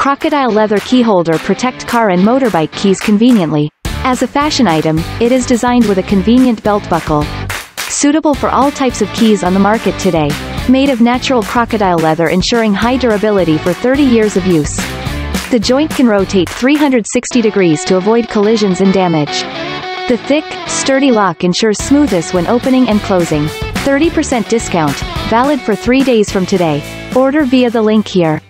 Crocodile leather keyholder protect car and motorbike keys conveniently. As a fashion item, it is designed with a convenient belt buckle. Suitable for all types of keys on the market today. Made of natural crocodile leather ensuring high durability for 30 years of use. The joint can rotate 360 degrees to avoid collisions and damage. The thick, sturdy lock ensures smoothness when opening and closing. 30% discount, valid for 3 days from today. Order via the link here.